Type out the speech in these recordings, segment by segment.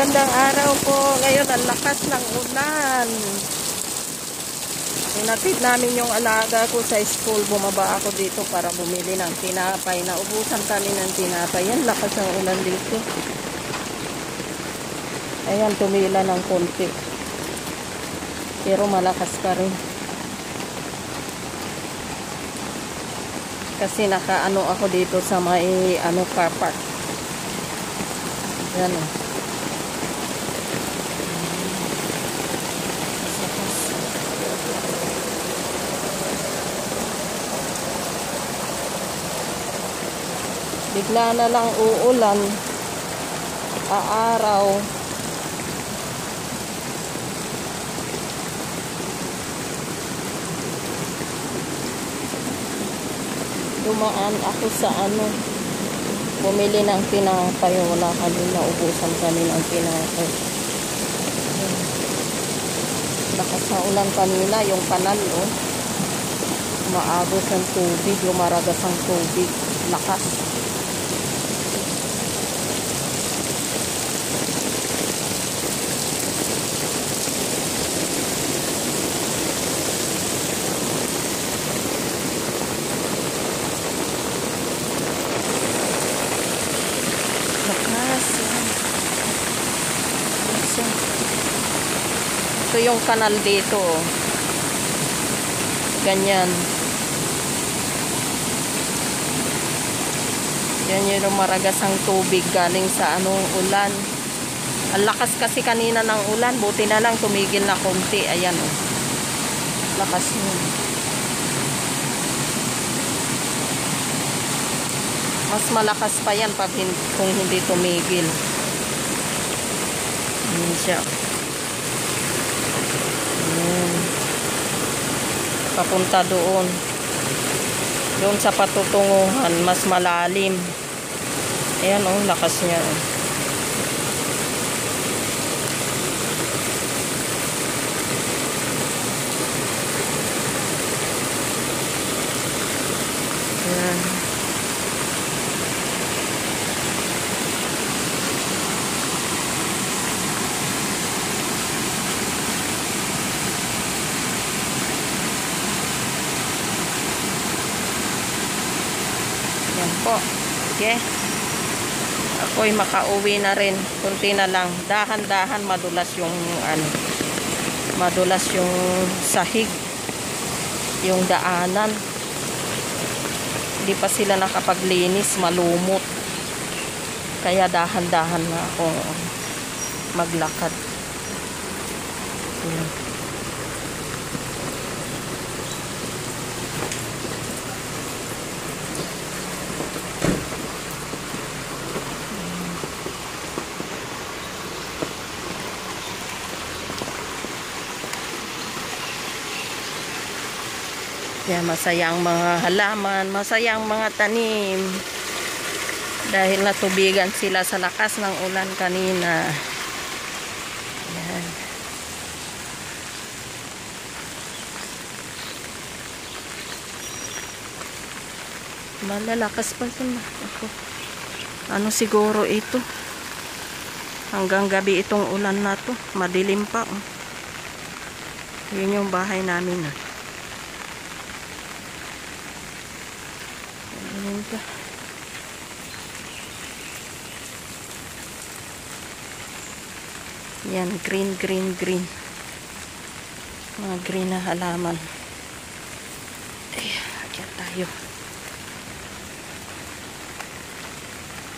magandang araw po. Ngayon, ang lakas ng ulan. Inatid namin yung alaga ko sa school. Bumaba ako dito para bumili ng tinapay. Naubusan kami ng tinapay. Yan, lakas ng ulan dito. Ayan, tumila ng konti. Pero malakas pa rin. Kasi nakaano ako dito sa may ano car park. Yan o. Bigla na lang uulan. Aaraw. Dumaan ako sa ano. Bumili ng tinapay. Wala kami naubusan kami ng tinapay. Lakas na ulan kanina. Yung kanal oh. Maagos ng tubig. Lumaragas ang tubig. Lakas. yan. Yan. Ito yung kanal dito. oh. Ganyan. Yan yung lumaragas ang tubig galing sa ano, ulan. Ang lakas kasi kanina ng ulan. Buti na lang tumigil na konti. Ayan oh. Lakas yun. Mas malakas pa yan pag kung hindi tumigil. Ayan siya. Ayan. Papunta doon. Doon sa patutunguhan, mas malalim. Ayan oh, lakas niya. Oh. Ayan. Yan po. Okay. Ako'y makauwi na rin. Kunti na lang. Dahan-dahan madulas yung ano. Madulas yung sahig. Yung daanan. Hindi pa sila nakapaglinis. Malumot. Kaya dahan-dahan na ako maglakad. Yan. Kaya masayang mga halaman, masayang mga tanim. Dahil natubigan sila sa lakas ng ulan kanina. Yan. Malalakas pa yun. Ako. Ano siguro ito? Hanggang gabi itong ulan na to. Madilim pa. Oh. Yun yung bahay namin. Ah. Ka. Yan, green, green, green. Mga green na halaman. Ay, akyat tayo.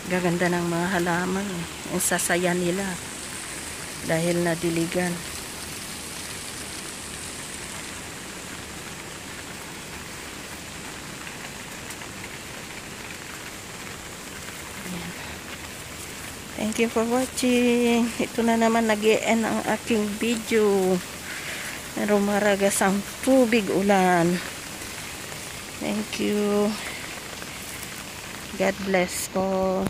Gaganda ng mga halaman. eh. Ang sasaya nila. Dahil nadiligan. Thank you for watching. Ito na naman nag end ang aking video. Rumaragas ang tubig ulan. Thank you. God bless po.